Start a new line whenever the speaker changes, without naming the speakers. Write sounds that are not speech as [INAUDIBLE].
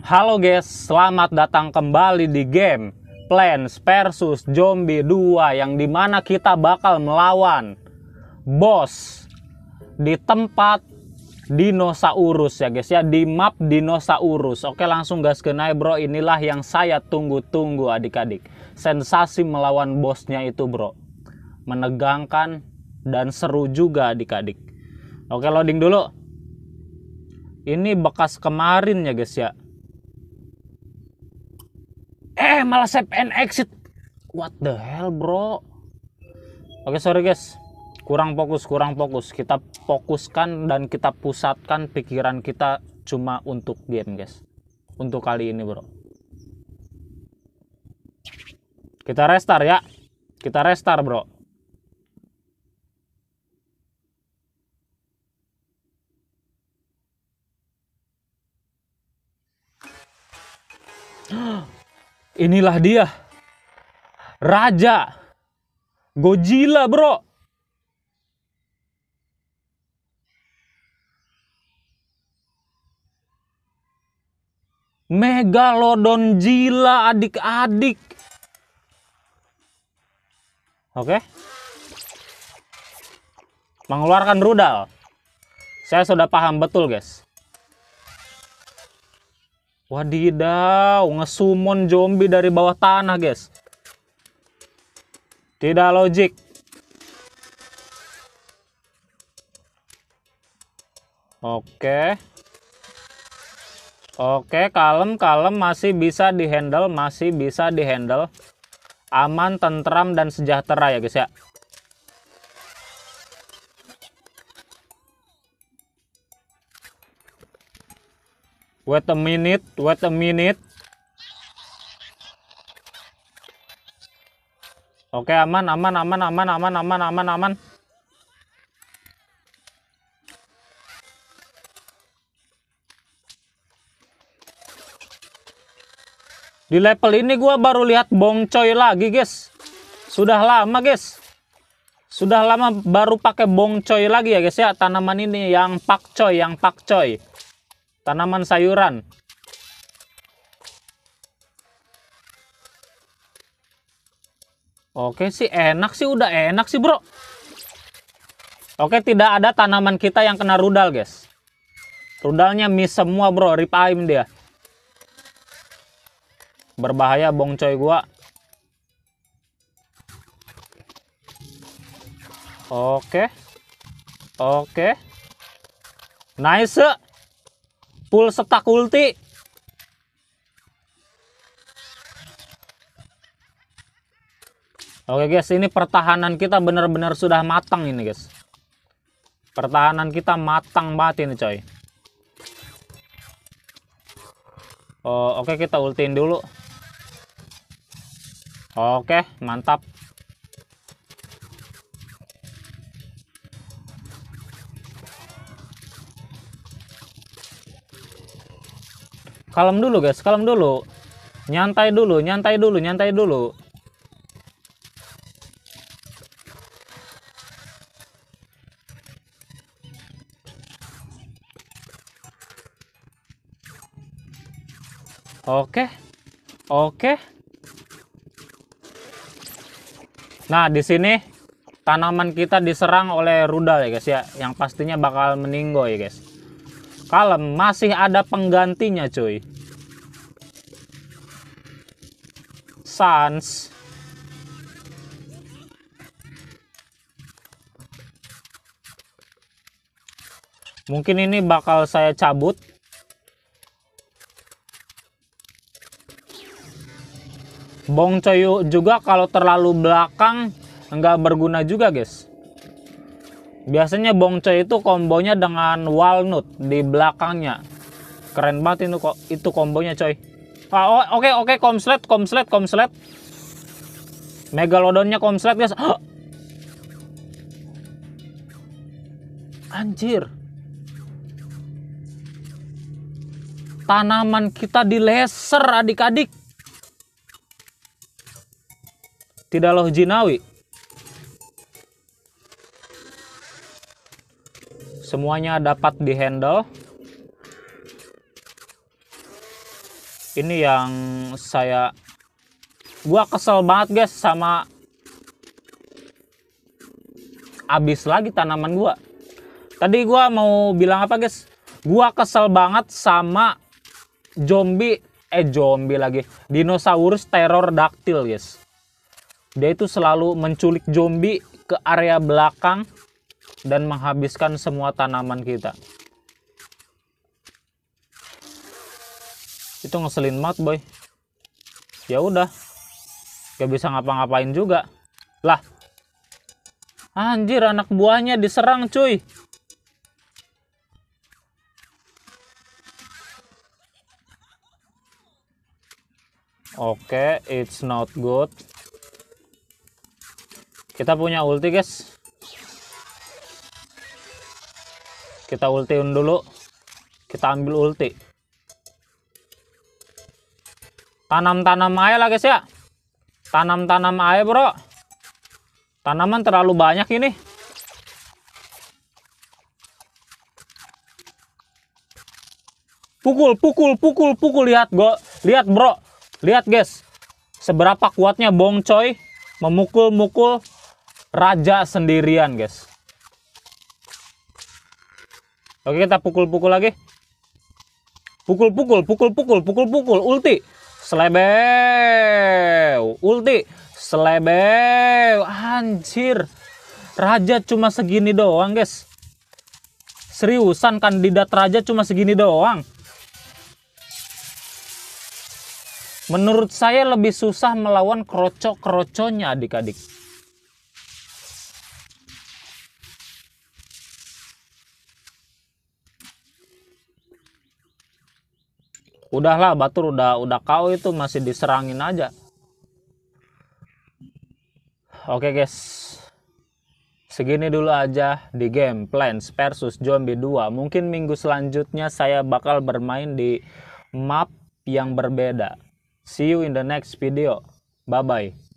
Halo guys, selamat datang kembali di game Plants vs Zombie 2 yang di mana kita bakal melawan bos di tempat dinosaurus ya guys ya di map dinosaurus. Oke langsung gas ke naik bro. Inilah yang saya tunggu-tunggu adik-adik. Sensasi melawan bosnya itu bro. Menegangkan dan seru juga adik-adik. Oke loading dulu. Ini bekas kemarin ya guys ya eh malah save and exit. What the hell bro? Oke sorry guys. Kurang fokus kurang fokus. Kita fokuskan dan kita pusatkan pikiran kita cuma untuk game guys. Untuk kali ini bro. Kita restart ya. Kita restart bro [GASPS] Inilah dia. Raja. Godzilla, bro. Megalodon Jila adik-adik. Oke. Mengeluarkan rudal. Saya sudah paham betul, guys. Wadidaw, ngesumon zombie dari bawah tanah, guys. Tidak logik. Oke. Oke, kalem, kalem, masih bisa dihandle, masih bisa dihandle. Aman, tentram, dan sejahtera ya guys ya. Wait a minute, wait a minute. Oke, aman, aman, aman, aman, aman, aman, aman, aman. Di level ini gue baru lihat bongcoy lagi, guys. Sudah lama, guys. Sudah lama baru pakai bongcoy lagi ya, guys ya. Tanaman ini yang pakcoy, yang pakcoy. Tanaman sayuran. Oke sih, enak sih, udah enak sih, bro. Oke, tidak ada tanaman kita yang kena rudal, guys. Rudalnya miss semua, bro. Rip aim dia berbahaya bongcoy gua oke oke nice full setak ulti oke guys ini pertahanan kita benar-benar sudah matang ini guys pertahanan kita matang banget ini coy Oh, oke kita ultiin dulu. Oke, mantap. Kalem dulu guys, kalem dulu. Nyantai dulu, nyantai dulu, nyantai dulu. Oke. Oke. Nah, di sini tanaman kita diserang oleh rudal ya guys ya, yang pastinya bakal meninggal ya guys. Kalem, masih ada penggantinya cuy. Sans. Mungkin ini bakal saya cabut Bong coy juga kalau terlalu belakang nggak berguna juga guys. Biasanya bong coy itu kombonya dengan walnut di belakangnya. Keren banget itu kok itu kombonya coy. Ah, oke okay, oke okay, komslet komslet komslet. Megalodonnya komslet guys. [GASPS] Anjir. Tanaman kita di laser adik-adik. tidak loh jinawi. Semuanya dapat dihandle. ini yang saya gua kesel banget guys sama habis lagi tanaman gua. Tadi gua mau bilang apa guys? Gua kesel banget sama zombie eh zombie lagi. Dinosaurus teror daktil guys. Dia itu selalu menculik zombie ke area belakang dan menghabiskan semua tanaman kita itu ngeselin banget boy ya udah gak bisa ngapa-ngapain juga lah Anjir anak buahnya diserang cuy. Oke, okay, it's not good. Kita punya ulti, guys. Kita ultiin dulu. Kita ambil ulti. Tanam-tanam aja lah, guys ya. Tanam-tanam aja, bro. Tanaman terlalu banyak ini. Pukul, pukul, pukul, pukul. Lihat, go. Lihat, bro. Lihat, guys. Seberapa kuatnya Bong Choi memukul-mukul raja sendirian, guys. Oke, kita pukul-pukul lagi. Pukul, pukul, pukul, pukul, pukul, pukul. Ulti. Selebeu. Ulti. Selebeu, anjir. Raja cuma segini doang, guys. Seriusan kandidat raja cuma segini doang. Menurut saya lebih susah melawan kroco-kroconya adik-adik. Udahlah, Batur udah udah kau itu masih diserangin aja. Oke guys, segini dulu aja di game Plants versus Zombie 2. Mungkin minggu selanjutnya saya bakal bermain di map yang berbeda. See you in the next video. Bye-bye.